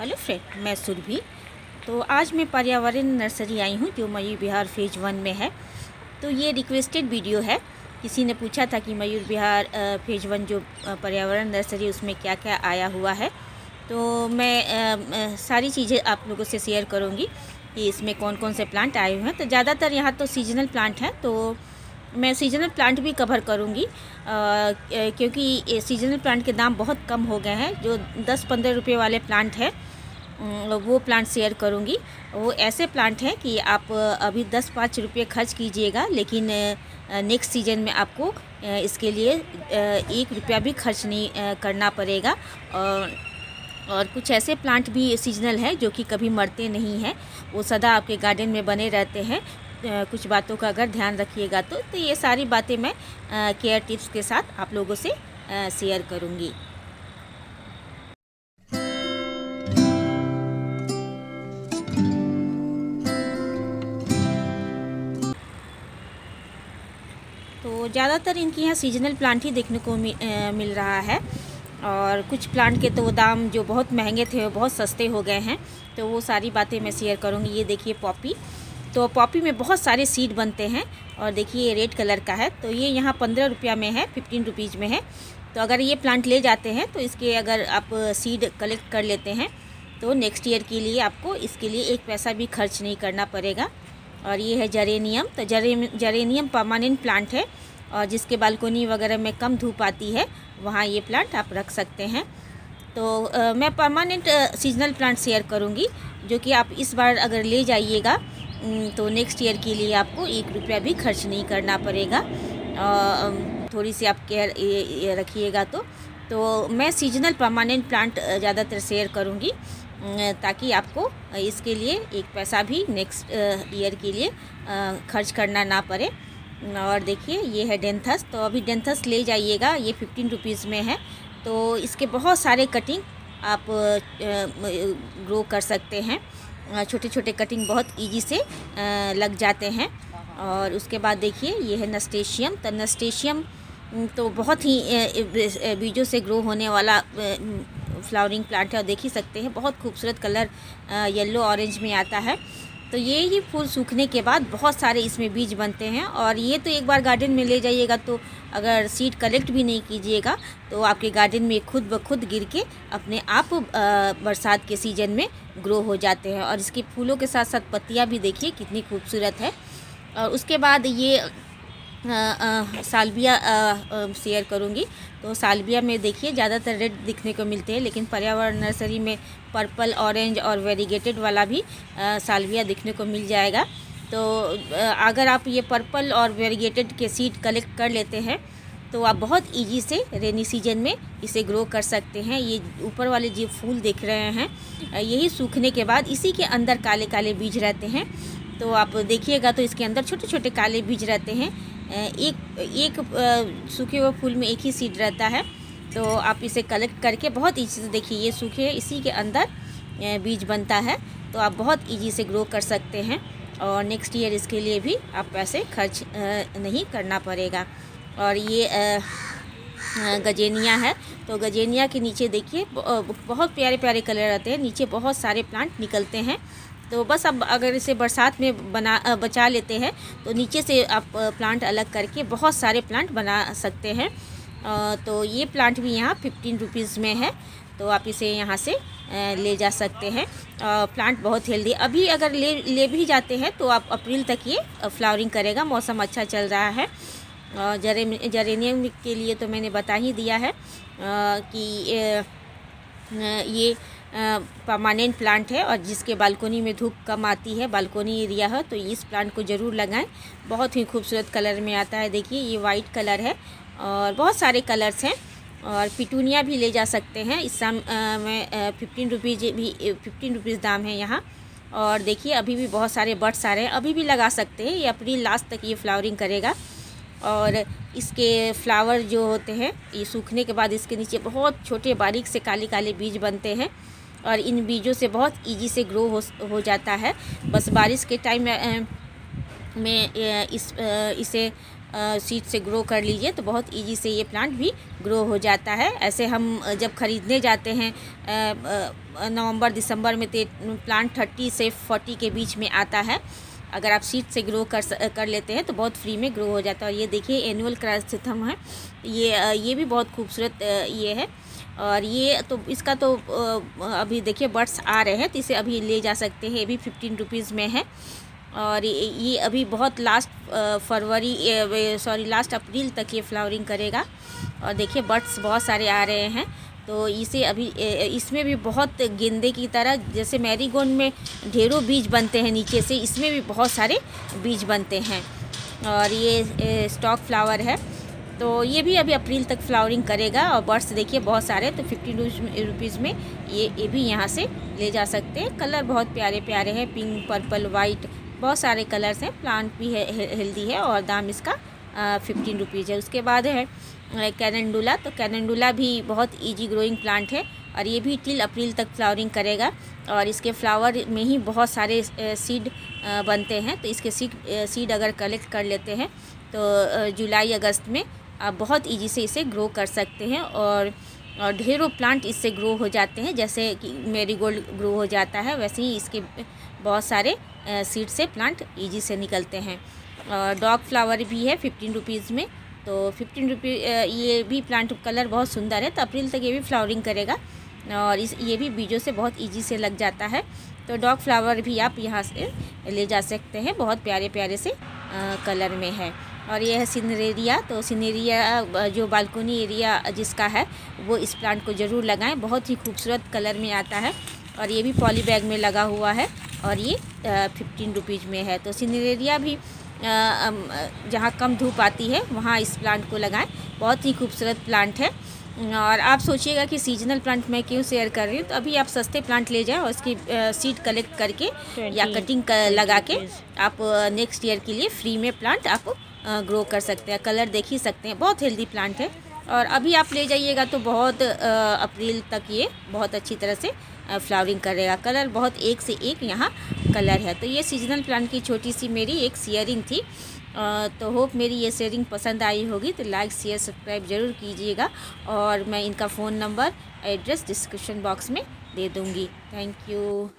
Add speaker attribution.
Speaker 1: Hello friend, मैं सुरभि। तो आज मैं पर्यावरण नर्सरी आई हूँ, जो मयूर बिहार फ़ेज़ वन में है। तो ये रिक्वेस्टेड वीडियो है। किसी ने पूछा था कि मयूर बिहार फ़ेज़ वन जो पर्यावरण नर्सरी उसमें क्या क्या आया हुआ है? तो मैं सारी चीज़ें आप लोगों से शेयर करूँगी कि इसमें कौन कौन से प्लांट आए हुए हैं। तो ज़्यादातर यहाँ तो सीजनल प्लांट हैं तो मैं सीजनल प्लांट भी कवर करूँगी। क्योंकि सीजनल प्लांट के दाम बहुत कम हो गए हैं, जो दस पंद्रह रुपये वाले प्लांट है वो प्लांट शेयर करूँगी। वो ऐसे प्लांट हैं कि आप अभी दस पाँच रुपये खर्च कीजिएगा, लेकिन नेक्स्ट सीज़न में आपको इसके लिए एक रुपया भी खर्च नहीं करना पड़ेगा। और और कुछ ऐसे प्लांट भी सीजनल हैं, जो कि कभी मरते नहीं हैं। वो सदा आपके गार्डन में बने रहते हैं। कुछ बातों का अगर ध्यान रखिएगा तो तो ये सारी बातें मैं केयर टिप्स के साथ आप लोगों से शेयर करूँगी। तो ज़्यादातर इनके यहाँ सीजनल प्लांट ही देखने को मिल रहा है। और कुछ प्लांट के तो दाम जो बहुत महँगे थे वो बहुत सस्ते हो गए हैं तो वो सारी बातें मैं शेयर करूँगी। ये देखिए पॉपी। तो पॉपी में बहुत सारे सीड बनते हैं और देखिए ये रेड कलर का है तो ये यहाँ पंद्रह रुपया में है फिफ्टीन रुपीज़ में है। तो अगर ये प्लांट ले जाते हैं तो इसके अगर आप सीड कलेक्ट कर लेते हैं तो नेक्स्ट ईयर के लिए आपको इसके लिए एक पैसा भी खर्च नहीं करना पड़ेगा। और ये है जरेनियम तो जरे जरेनियम परमानेंट प्लांट है और जिसके बालकोनी वगैरह में कम धूप आती है वहाँ ये प्लांट आप रख सकते हैं। तो आ, मैं परमानेंट सीजनल प्लांट शेयर करूँगी जो कि आप इस बार अगर ले जाइएगा तो नेक्स्ट ईयर के लिए आपको एक रुपया भी खर्च नहीं करना पड़ेगा। थोड़ी सी आप केयर रखिएगा तो। तो मैं सीजनल परमानेंट प्लांट ज़्यादातर शेयर करूँगी ताकि आपको इसके लिए एक पैसा भी नेक्स्ट ईयर के लिए खर्च करना ना पड़े। और देखिए, ये है डेंथस तो अभी डेंथस ले जाइएगा, ये फिफ्टीन रुपीज़ में है। तो इसके बहुत सारे कटिंग आप ग्रो कर सकते हैं। छोटे छोटे कटिंग बहुत इजी से लग जाते हैं। और उसके बाद देखिए, ये है नस्टेशियम तो नस्टेशियम तो बहुत ही बीजों से ग्रो होने वाला फ्लावरिंग प्लांट है। और देख ही सकते हैं, बहुत खूबसूरत कलर येलो ऑरेंज में आता है। तो ये ही फूल सूखने के बाद बहुत सारे इसमें बीज बनते हैं और ये तो एक बार गार्डन में ले जाइएगा तो अगर सीड कलेक्ट भी नहीं कीजिएगा तो आपके गार्डन में खुद ब खुद गिर के अपने आप बरसात के सीज़न में ग्रो हो जाते हैं। और इसके फूलों के साथ साथ पत्तियाँ भी देखिए कितनी खूबसूरत है। और उसके बाद ये सालविया शेयर करूँगी। तो सालविया में देखिए, ज़्यादातर रेड दिखने को मिलते हैं, लेकिन पर्यावरण नर्सरी में पर्पल ऑरेंज और वेरीगेटेड वाला भी सालविया दिखने को मिल जाएगा। तो अगर आप ये पर्पल और वेरीगेटेड के सीड कलेक्ट कर लेते हैं तो आप बहुत इजी से रेनी सीज़न में इसे ग्रो कर सकते हैं। ये ऊपर वाले जो फूल देख रहे हैं। यही सूखने के बाद इसी के अंदर काले काले बीज रहते हैं। तो आप देखिएगा तो इसके अंदर छोटे छोटे काले बीज रहते हैं। एक एक सूखे हुए फूल में एक ही सीड रहता है। तो आप इसे कलेक्ट करके बहुत ईजी से देखिए, ये सूखे, इसी के अंदर बीज बनता है। तो आप बहुत इजी से ग्रो कर सकते हैं और नेक्स्ट ईयर इसके लिए भी आप पैसे खर्च नहीं करना पड़ेगा। और ये गजेनिया है। तो गजेनिया के नीचे देखिए बहुत प्यारे प्यारे कलर रहते हैं। नीचे बहुत सारे प्लांट निकलते हैं। तो बस अब अगर इसे बरसात में बना बचा लेते हैं तो नीचे से आप प्लांट अलग करके बहुत सारे प्लांट बना सकते हैं। तो ये प्लांट भी यहाँ फिफ्टीन रुपीज़ में है तो आप इसे यहाँ से ले जा सकते हैं। प्लांट बहुत हेल्दी अभी अगर ले ले भी जाते हैं तो आप अप्रैल तक ये फ्लावरिंग करेगा, मौसम अच्छा चल रहा है। जरे, जरेनियम के लिए तो मैंने बता ही दिया है कि ये परमानेंट प्लांट है और जिसके बालकोनी में धूप कम आती है बालकोनी एरिया है तो इस प्लांट को ज़रूर लगाएँ। बहुत ही खूबसूरत कलर में आता है, देखिए, ये वाइट कलर है और बहुत सारे कलर्स हैं और पिटूनिया भी ले जा सकते हैं। इस साम में फिफ्टीन रुपीज़ भी फिफ्टीन रुपीज़ दाम है यहाँ और देखिए, अभी भी बहुत सारे बर्ड्स आ रहे हैं। अभी भी लगा सकते हैं, ये अप्रैल लास्ट तक ये फ्लावरिंग करेगा। और इसके फ्लावर जो होते हैं ये सूखने के बाद इसके नीचे बहुत छोटे बारीक से काले काले बीज बनते हैं और इन बीजों से बहुत इजी से ग्रो हो हो जाता है। बस बारिश के टाइम में, में इस इसे सीड से ग्रो कर लीजिए तो बहुत इजी से ये प्लांट भी ग्रो हो जाता है। ऐसे हम जब ख़रीदने जाते हैं नवंबर दिसंबर में प्लांट थर्टी से फोर्टी के बीच में आता है। अगर आप सीड से ग्रो कर कर लेते हैं तो बहुत फ्री में ग्रो हो जाता है। और ये देखिए एनुअल क्राइस्थम है। ये ये भी बहुत खूबसूरत ये है। और ये तो इसका तो अभी देखिए बर्ड्स आ रहे हैं तो इसे अभी ले जा सकते हैं। ये भी फिफ्टीन रुपीज़ में है। और ये अभी बहुत लास्ट फरवरी सॉरी लास्ट अप्रैल तक ये फ्लावरिंग करेगा। और देखिए बर्ड्स बहुत सारे आ रहे हैं। तो इसे अभी इसमें भी बहुत गेंदे की तरह, जैसे मैरीगोंड में ढेरों बीज बनते हैं नीचे से, इसमें भी बहुत सारे बीज बनते हैं। और ये स्टॉक फ्लावर है। तो ये भी अभी अप्रैल तक फ्लावरिंग करेगा और बर्ड्स देखिए बहुत सारे तो फिफ्टी रुपीज़ में ये ये भी यहाँ से ले जा सकते हैं। कलर बहुत प्यारे प्यारे हैं, पिंक, पर्पल, वाइट, बहुत सारे कलर्स हैं। प्लांट भी है, हेल्दी है और दाम इसका फिफ्टीन रुपीज़ है। उसके बाद है कैनेंडुला। तो कैनेंडुला भी बहुत इजी ग्रोइंग प्लांट है और ये भी टिल अप्रैल तक फ्लावरिंग करेगा और इसके फ्लावर में ही बहुत सारे सीड बनते हैं। तो इसके सीड सीड अगर कलेक्ट कर लेते हैं तो जुलाई, अगस्त में आप बहुत इजी से इसे ग्रो कर सकते हैं और और ढेरों प्लांट इससे ग्रो हो जाते हैं। जैसे कि मेरीगोल्ड ग्रो हो जाता है, वैसे ही इसके बहुत सारे सीड से प्लांट ईजी से निकलते हैं। डॉग फ्लावर भी है फिफ्टीन रुपीज़ में। तो फिफ्टीन रुपी ये भी प्लांट कलर बहुत सुंदर है तो अप्रैल तक ये भी फ्लावरिंग करेगा। और इस, ये भी बीजों से बहुत इजी से लग जाता है। तो डॉग फ्लावर भी आप यहाँ से ले जा सकते हैं, बहुत प्यारे प्यारे से कलर में है। और ये है सिनरेरिया तो सिनेरिया जो बालकोनी एरिया जिसका है, वो इस प्लांट को ज़रूर लगाएँ, बहुत ही खूबसूरत कलर में आता है। और ये भी पॉली बैग में लगा हुआ है, और ये फिफ्टीन रुपीज़ में है। तो सिनेरिया भी जहाँ कम धूप आती है वहाँ इस प्लांट को लगाएँ। बहुत ही खूबसूरत प्लांट है। और आप सोचिएगा कि सीजनल प्लांट मैं क्यों शेयर कर रही हूँ? तो अभी आप सस्ते प्लांट ले जाएँ और उसकी सीड कलेक्ट करके या कटिंग कर, लगा के आप नेक्स्ट ईयर के लिए फ्री में प्लांट आप ग्रो कर सकते हैं। कलर देख ही सकते हैं। बहुत हेल्दी प्लांट है। और अभी आप ले जाइएगा तो बहुत अप्रैल तक ये बहुत अच्छी तरह से फ्लावरिंग करेगा। कलर बहुत एक से एक यहाँ कलर है। तो ये सीजनल प्लांट की छोटी सी मेरी एक शेयरिंग थी। तो होप मेरी ये शेयरिंग पसंद आई होगी। तो लाइक शेयर सब्सक्राइब ज़रूर कीजिएगा और मैं इनका phone number address description box में दे दूँगी। Thank you